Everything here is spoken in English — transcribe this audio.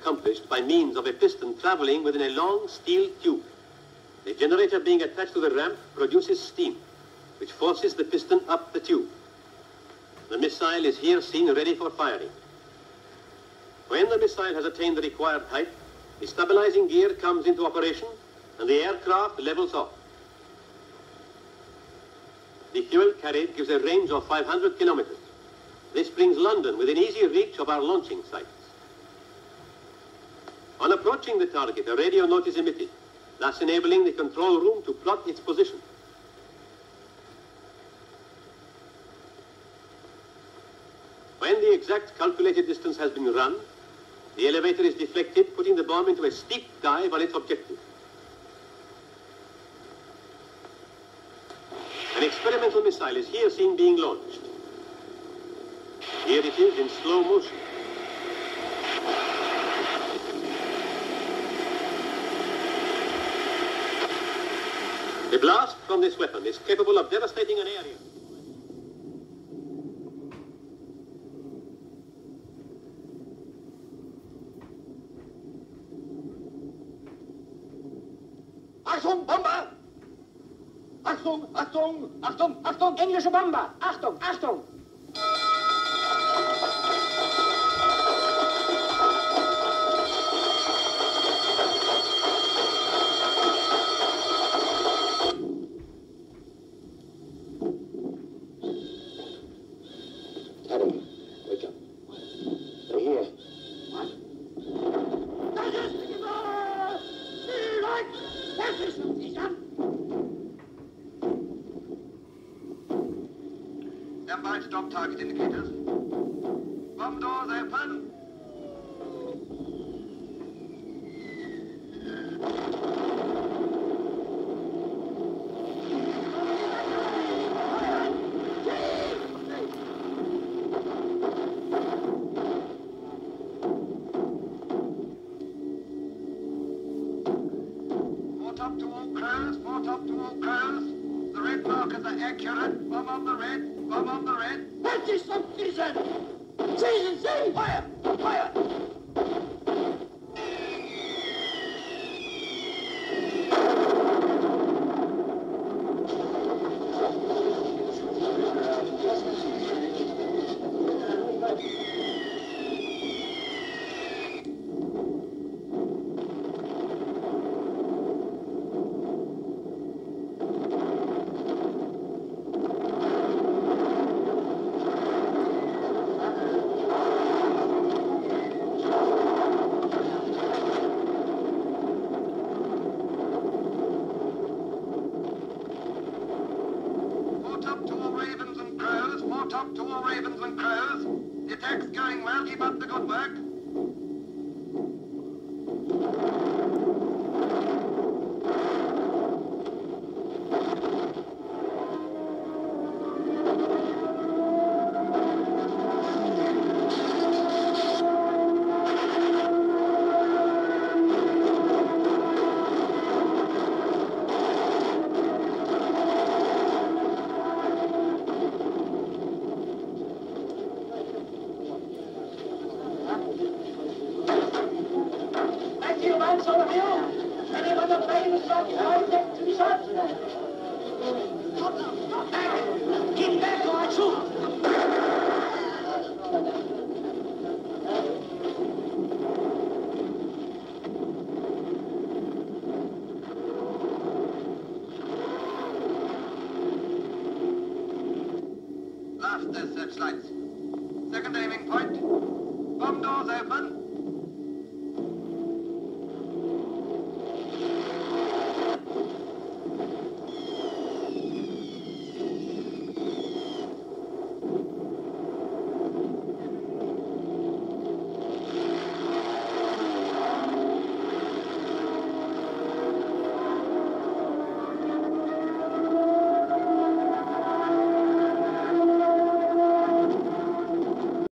accomplished by means of a piston traveling within a long steel tube. The generator being attached to the ramp produces steam, which forces the piston up the tube. The missile is here seen ready for firing. When the missile has attained the required height, the stabilizing gear comes into operation and the aircraft levels off. The fuel carried gives a range of 500 kilometers. This brings London within easy reach of our launching sites. Approaching the target, a radio note is emitted, thus enabling the control room to plot its position. When the exact calculated distance has been run, the elevator is deflected, putting the bomb into a steep dive on its objective. An experimental missile is here seen being launched. Here it is in slow motion. The blast from this weapon is capable of devastating an area. Achtung, Bomber! Achtung, Achtung, Achtung, Achtung! Englische Bomber! Achtung, Achtung! By, stop target indicators. Bomb doors open. Accurate. Bomb on the red, bomb on the red. Das ist uns schießen! Schießen Sie! Feuer! Feuer! Four top to all ravens and crows, four top to all ravens and crows. The attack's going well, keep up the good work. Get searchlights. Second aiming point. Bomb doors open.